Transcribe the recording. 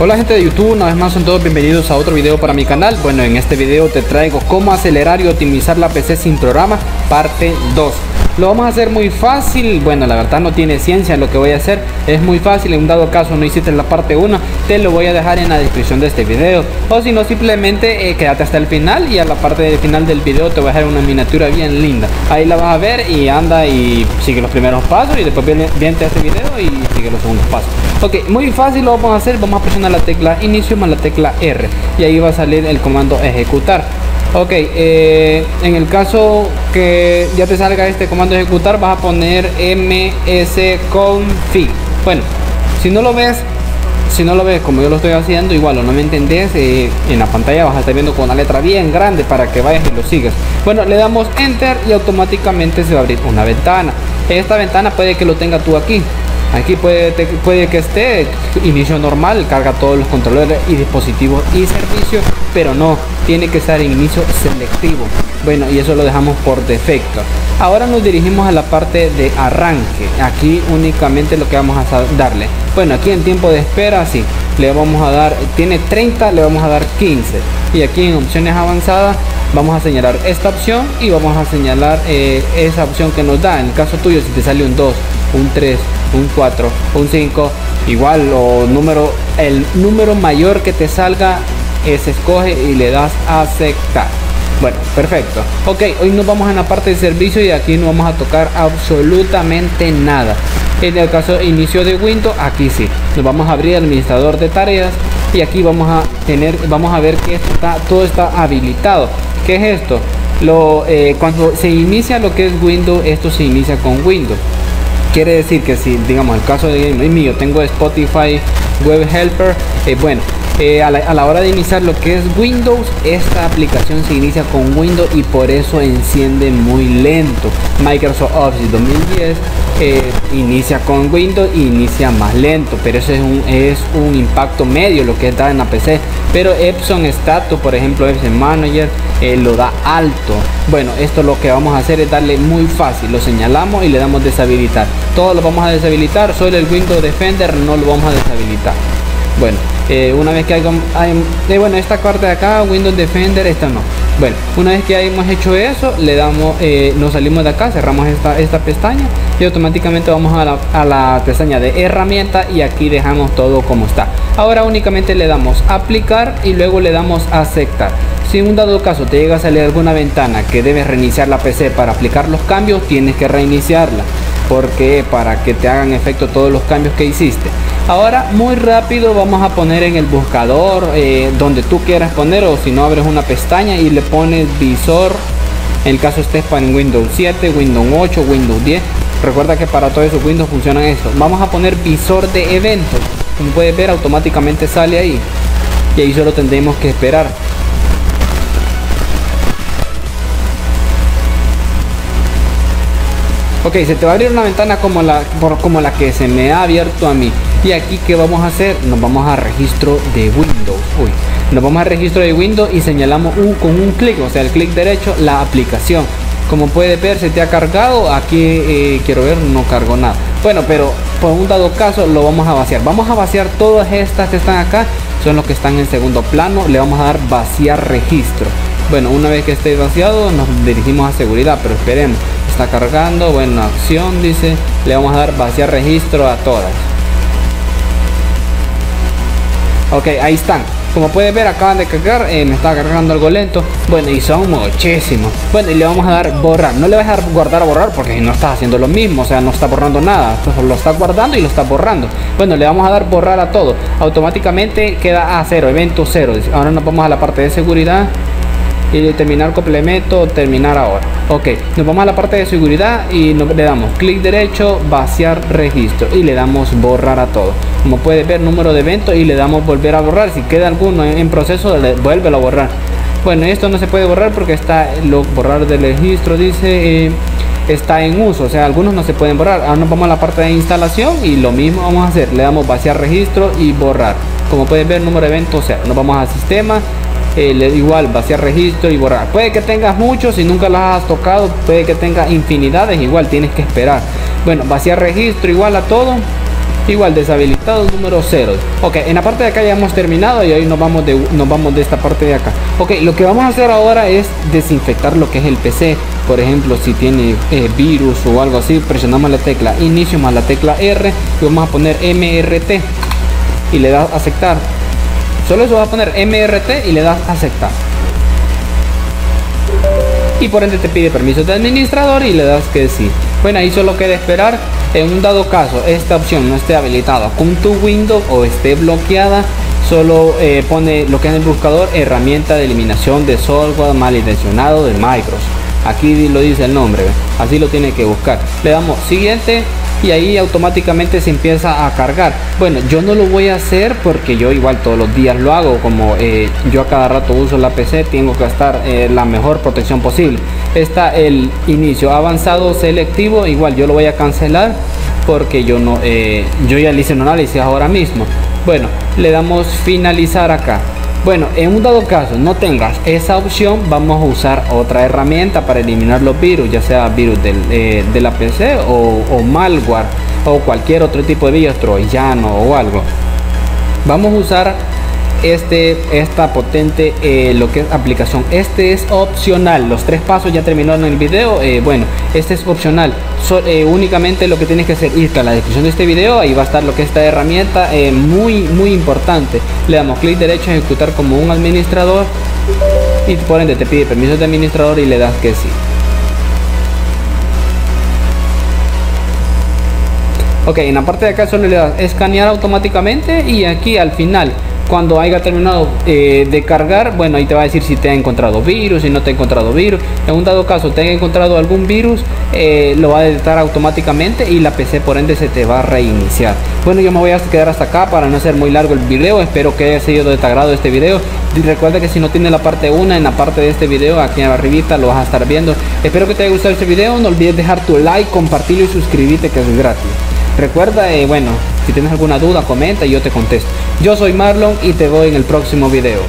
Hola gente de YouTube, una vez más son todos bienvenidos a otro video para mi canal. Bueno, en este video te traigo cómo acelerar y optimizar la PC sin programa, parte 2. Lo vamos a hacer muy fácil, bueno la verdad no tiene ciencia lo que voy a hacer, es muy fácil, en un dado caso no hiciste la parte 1, te lo voy a dejar en la descripción de este video. O si no simplemente eh, quédate hasta el final y a la parte del final del video te voy a dejar una miniatura bien linda. Ahí la vas a ver y anda y sigue los primeros pasos y después viene, viene este video y sigue los segundos pasos. Ok, muy fácil lo vamos a hacer, vamos a presionar la tecla inicio más la tecla R y ahí va a salir el comando ejecutar. Ok, eh, en el caso que ya te salga este comando ejecutar, vas a poner msconfig. Bueno, si no lo ves, si no lo ves como yo lo estoy haciendo, igual o no me entendés, eh, en la pantalla vas a estar viendo con una letra bien grande para que vayas y lo sigas. Bueno, le damos enter y automáticamente se va a abrir una ventana. Esta ventana puede que lo tenga tú aquí. Aquí puede, puede que esté inicio normal, carga todos los controles y dispositivos y servicios, pero no, tiene que estar en inicio selectivo. Bueno, y eso lo dejamos por defecto. Ahora nos dirigimos a la parte de arranque. Aquí únicamente lo que vamos a darle. Bueno, aquí en tiempo de espera, sí, le vamos a dar, tiene 30, le vamos a dar 15. Y aquí en opciones avanzadas vamos a señalar esta opción y vamos a señalar eh, esa opción que nos da. En el caso tuyo, si te sale un 2, un 3, un 4, un 5, igual o número, el número mayor que te salga es escoge y le das a aceptar. Bueno, perfecto. Ok, hoy nos vamos a la parte de servicio y aquí no vamos a tocar absolutamente nada. En el caso de inicio de Windows, aquí sí. Nos vamos a abrir administrador de tareas y aquí vamos a tener, vamos a ver que está, todo está habilitado. ¿Qué es esto? Lo, eh, cuando se inicia lo que es Windows, esto se inicia con Windows. Quiere decir que si, digamos, el caso de mío, tengo Spotify Web Helper, eh, bueno, eh, a, la, hora de iniciar lo que es Windows, esta aplicación se inicia con Windows y por eso enciende muy lento. Microsoft Office 2010 eh, inicia con Windows y inicia más lento, pero eso es un, impacto medio lo que está en la PC. Pero Epson Status, por ejemplo, Epson Manager, eh, lo da alto. Bueno, esto lo que vamos a hacer es darle muy fácil. Lo señalamos y le damos deshabilitar. Todo lo vamos a deshabilitar, solo el Windows Defender no lo vamos a deshabilitar. Bueno, eh, una vez que hay, eh, bueno, esta parte de acá, Windows Defender, esta no. Bueno, una vez que hayamos hecho eso, le damos, nos salimos de acá, cerramos esta, esta pestaña y automáticamente vamos a la, a la pestaña de herramienta y aquí dejamos todo como está. Ahora únicamente le damos aplicar y luego le damos aceptar. Si en un dado caso te llega a salir alguna ventana que debes reiniciar la PC para aplicar los cambios, tienes que reiniciarla. Porque para que te hagan efecto todos los cambios que hiciste. Ahora muy rápido vamos a poner en el buscador eh, donde tú quieras poner o si no abres una pestaña y le pones visor. En el caso estés para Windows 7, Windows 8, Windows 10. Recuerda que para todos esos Windows funcionan esto. Vamos a poner visor de eventos. Como puedes ver automáticamente sale ahí. Y ahí solo tendremos que esperar. Ok, se te va a abrir una ventana como la, como la que se me ha abierto a mí. Y aquí, ¿qué vamos a hacer? Nos vamos a registro de Windows. Uy, nos vamos a registro de Windows y señalamos un, con un clic, o sea, el clic derecho, la aplicación. Como puede ver, se te ha cargado. Aquí eh, quiero ver, no cargo nada. Bueno, pero por un dado caso lo vamos a vaciar. Vamos a vaciar todas estas que están acá. Son los que están en segundo plano. Le vamos a dar vaciar registro. Bueno, una vez que esté vaciado, nos dirigimos a seguridad, pero esperemos está cargando bueno acción dice le vamos a dar vaciar registro a todas. Ok ahí están. Como puedes ver acaban de cargar eh, me está cargando algo lento. Bueno y son muchísimos. Bueno y le vamos a dar borrar. No le vas a dar guardar a borrar porque no está haciendo lo mismo o sea no está borrando nada. Lo está guardando y lo está borrando. Bueno le vamos a dar borrar a todo. Automáticamente queda a cero evento cero ahora nos vamos a la parte de seguridad y terminar complemento terminar ahora. Ok nos vamos a la parte de seguridad y le damos clic derecho vaciar registro y le damos borrar a todo. Como puede ver número de eventos y le damos volver a borrar. Si queda alguno en, proceso le vuelve a borrar. Bueno esto no se puede borrar porque está lo borrar del registro dice eh, está en uso o sea algunos no se pueden borrar. Ahora nos vamos a la parte de instalación y lo mismo vamos a hacer. Le damos vaciar registro y borrar. Como pueden ver número de eventos o sea nos vamos a sistema eh, igual vaciar registro y borrar. Puede que tengas muchos y nunca las has tocado, puede que tengas infinidades, igual tienes que esperar. Bueno, vaciar registro igual a todo igual deshabilitado número 0 ok en la parte de acá ya hemos terminado y hoy nos vamos de nos vamos de esta parte de acá ok lo que vamos a hacer ahora es desinfectar lo que es el pc por ejemplo si tiene eh, virus o algo así presionamos la tecla inicio más la tecla r y vamos a poner mrt y le das aceptar solo eso va a poner mrt y le das aceptar y por ende te pide permiso de administrador y le das que sí bueno ahí solo queda esperar en un dado caso esta opción no esté habilitada con tu Windows o esté bloqueada, solo eh, pone lo que en el buscador herramienta de eliminación de software malintencionado de Microsoft. Aquí lo dice el nombre, así lo tiene que buscar. Le damos siguiente y ahí automáticamente se empieza a cargar. Bueno, yo no lo voy a hacer porque yo igual todos los días lo hago, como eh, yo a cada rato uso la PC, tengo que estar eh, la mejor protección posible. Está el inicio avanzado selectivo, igual yo lo voy a cancelar porque yo no, eh, yo ya le hice un análisis ahora mismo. Bueno, le damos finalizar acá. Bueno, en un dado caso no tengas esa opción, vamos a usar otra herramienta para eliminar los virus, ya sea virus eh, de la PC o, malware o cualquier otro tipo de virus troyano o algo. Vamos a usar este, esta potente eh, lo que es aplicación. Este es opcional. Los tres pasos ya terminaron el video. Eh, bueno, este es opcional. Eh, únicamente lo que tienes que hacer irte a la descripción de este video. Ahí va a estar lo que es esta herramienta muy, muy importante. Le damos clic derecho a ejecutar como un administrador. Y por ende te pide permiso de administrador y le das que sí. Ok, en la parte de acá solo le das escanear automáticamente y aquí al final cuando haya terminado eh, de cargar, bueno, ahí te va a decir si te ha encontrado virus, si no te ha encontrado virus. En un dado caso te ha encontrado algún virus, eh, lo va a detectar automáticamente y la PC por ende se te va a reiniciar. Bueno, yo me voy a quedar hasta acá para no hacer muy largo el video. Espero que haya sido de tu agrado este video. Recuerda que si no tiene la parte 1 en la parte de este video, aquí arribita lo vas a estar viendo. Espero que te haya gustado este video. No olvides dejar tu like, compartirlo y suscribirte que es gratis. Recuerda, eh, bueno, si tienes alguna duda, comenta y yo te contesto. Yo soy Marlon y te veo en el próximo video.